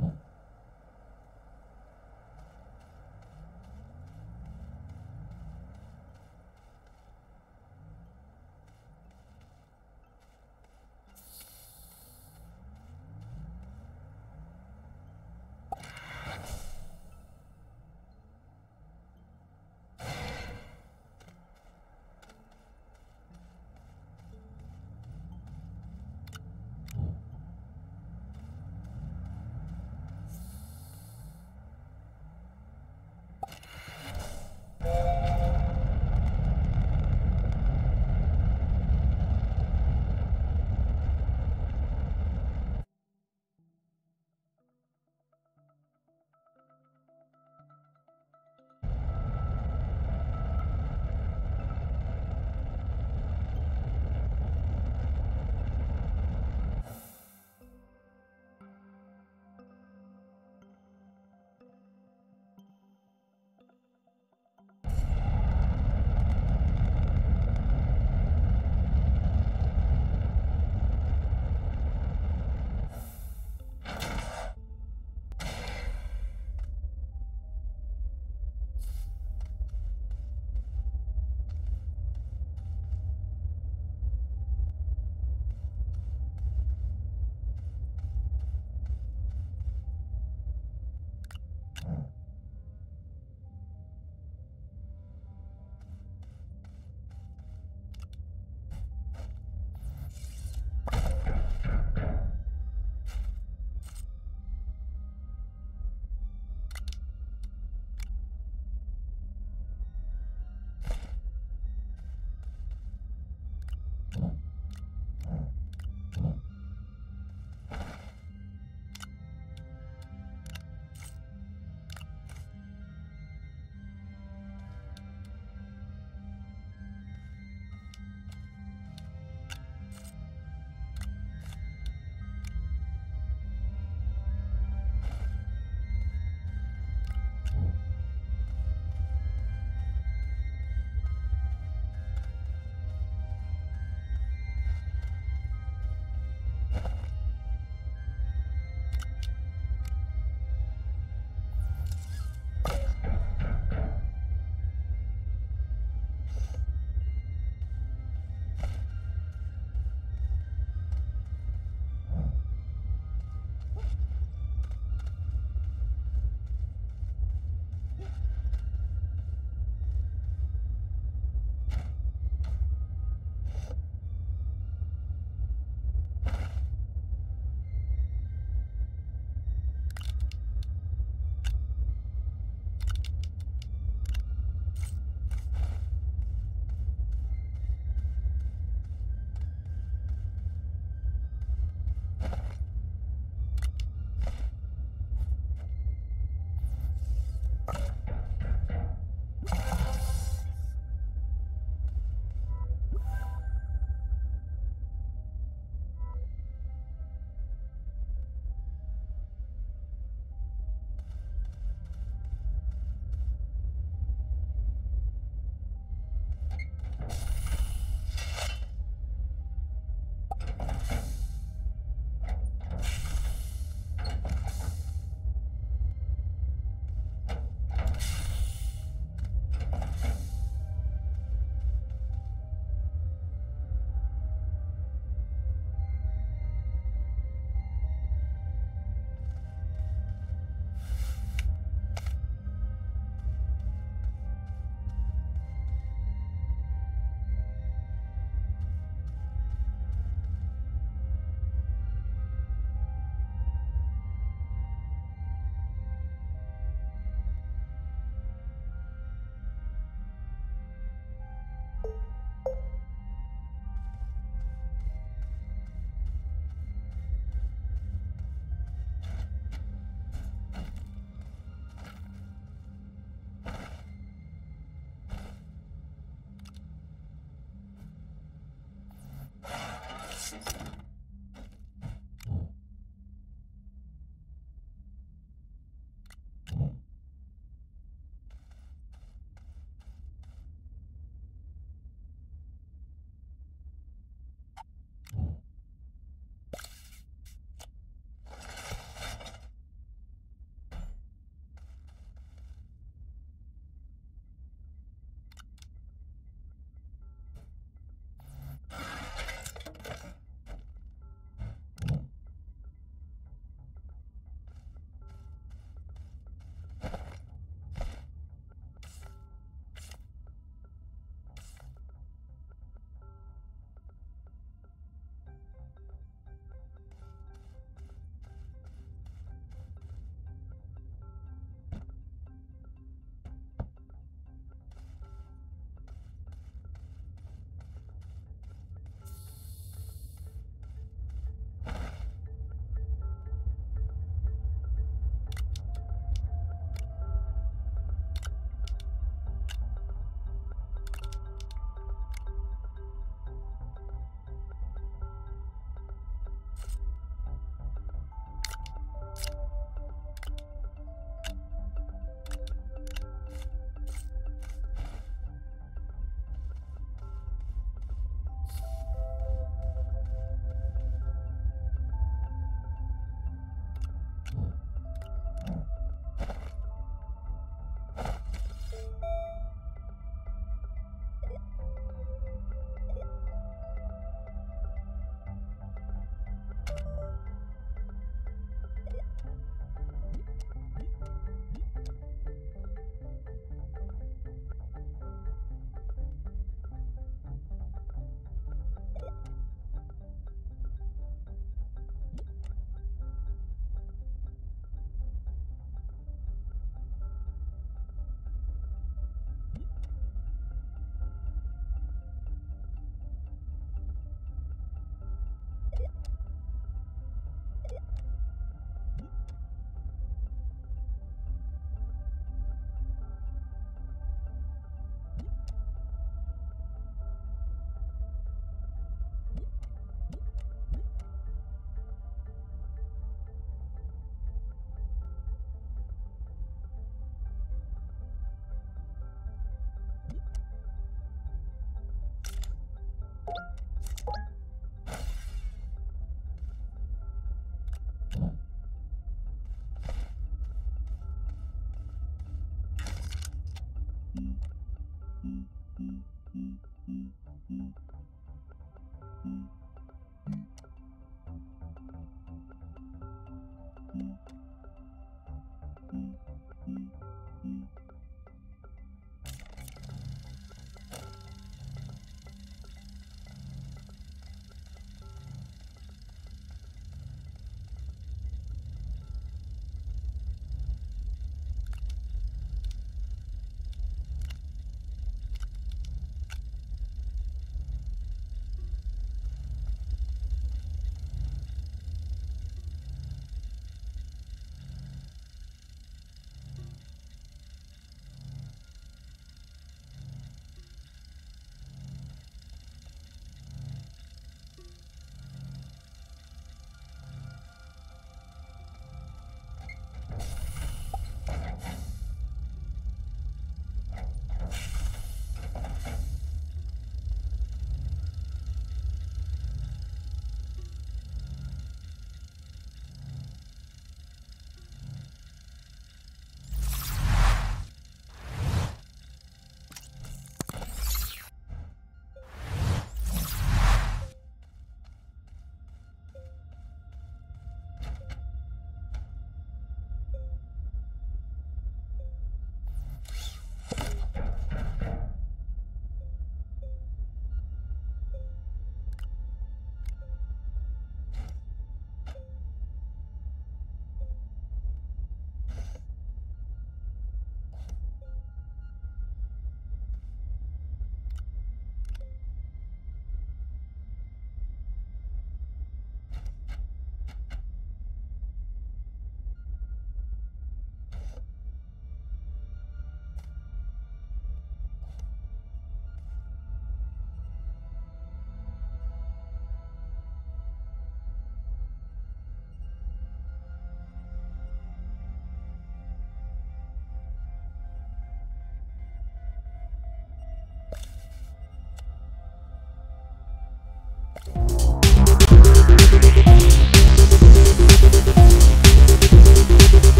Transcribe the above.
Yeah. system.